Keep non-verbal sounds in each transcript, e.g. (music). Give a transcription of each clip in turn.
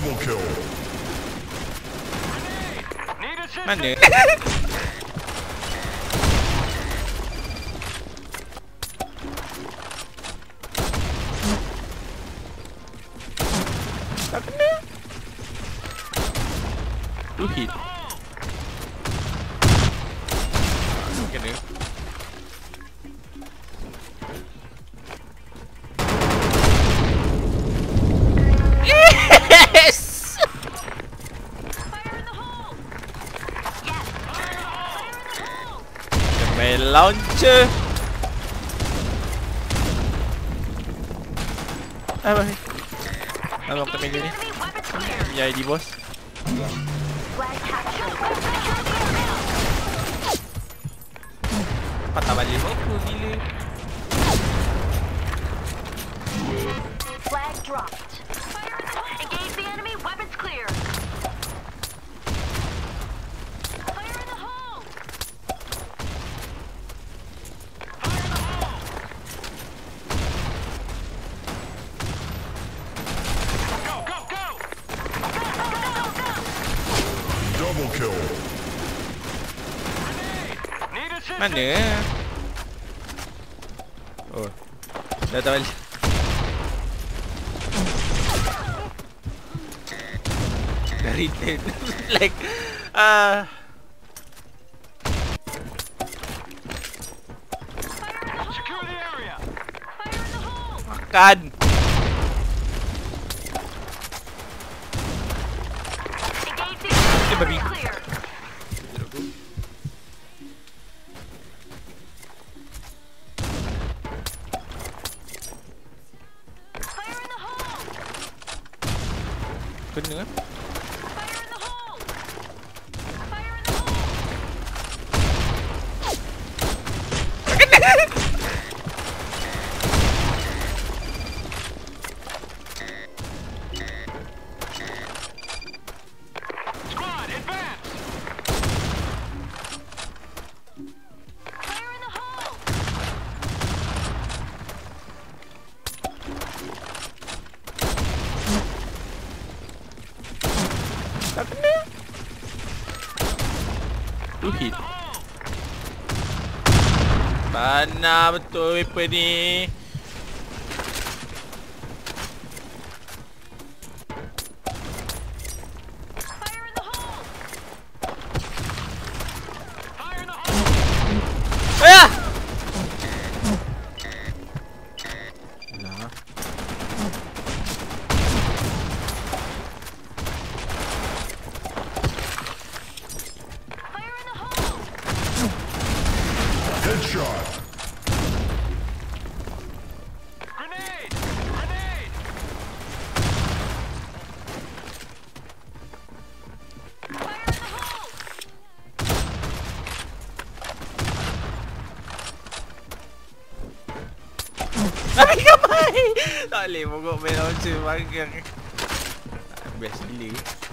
Double kill. My new. Ooh, he. Main launcher. Ah, bye. Abang kat meja ni. Ya ID bos. Patah balik aku gila. Flag dropped. Mano. Oh. Já tava ali. Narrated. Leck. ah... Uh... Kan! nữa Two hit. Mana betul weapon ni? Headshot. Grenade! Grenade! Fire in the hole! Ay. Best believe.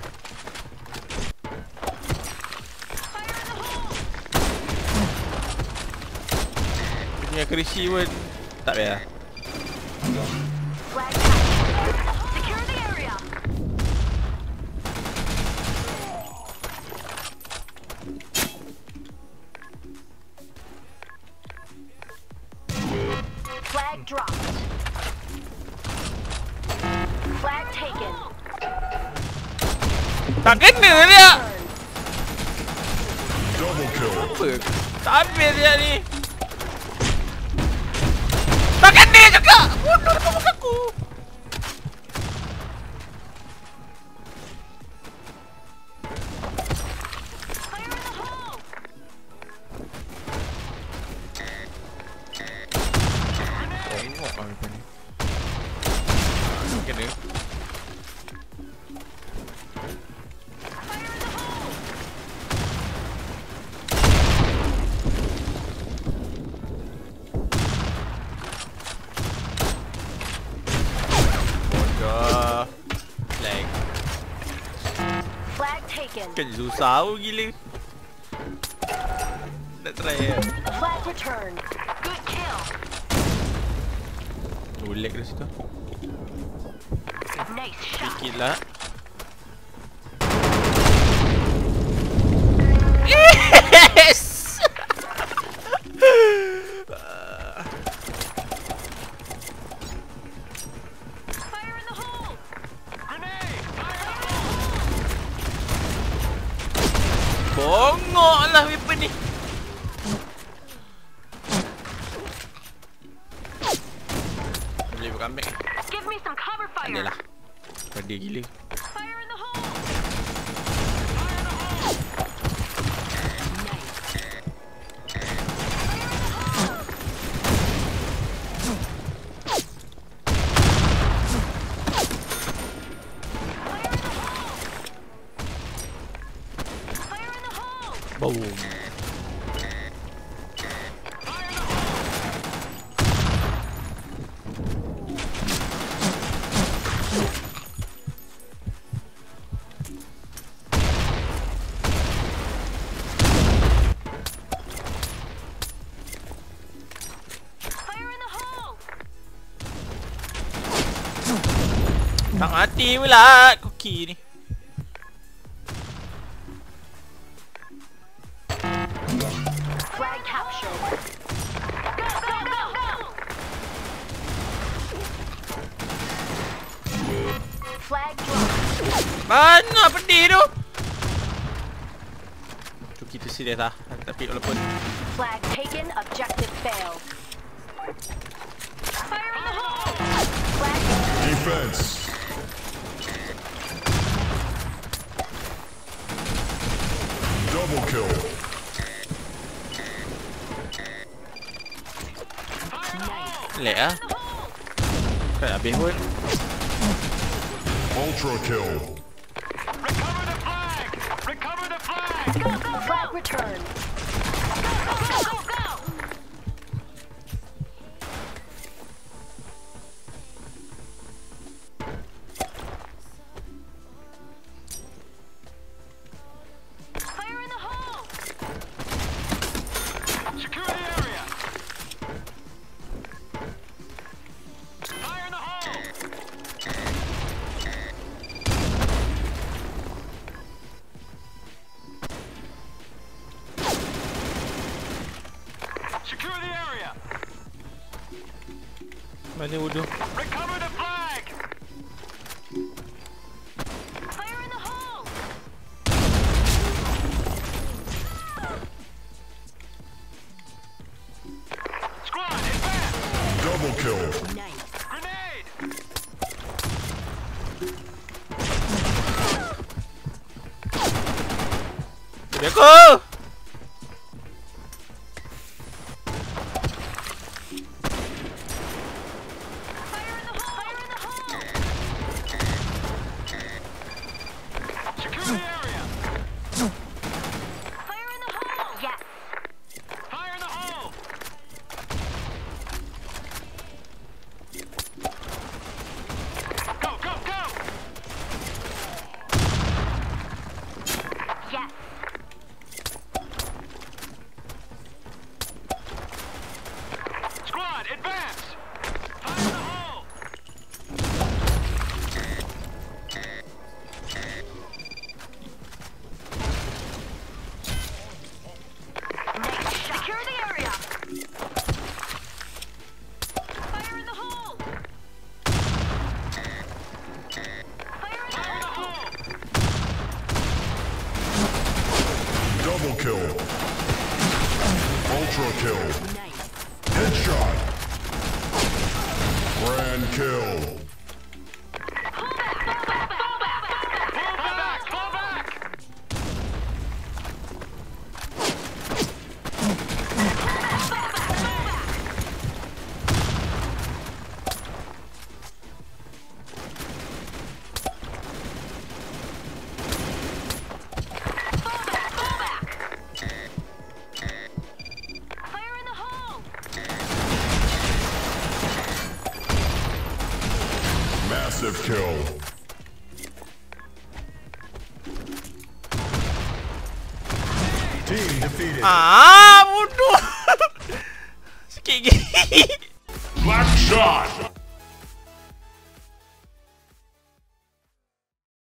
Punya kerisi pun tak payah. Flag captured. Secure the area. Flag dropped. Flag taken. Tak kena dia! Double kill. Apa? Tak habis dia ni. 그니까! 못 갖고. Taken. Kan susah pun gila. Nak try ya. Flag returned. Good kill. Oh, lag dari situ. Nice shot. Sikit lah. Bongok lah weapon ni. Boleh berkambing Adalah Pada gila. Tak mati pula Koki ni. Mana pedih tu? Tu kita serius lah Tapi walaupun. Flag taken, objective failed. Defense. Double kill. Lẹ. Cái là biến. Ultra kill. Recover the flag! Recover the flag! Flag. मैंने वो जो Triple kill. Ultra kill. Headshot. Grand kill. Massive kill. Team defeated. Ah, (laughs) bodoh. Black (laughs) shot.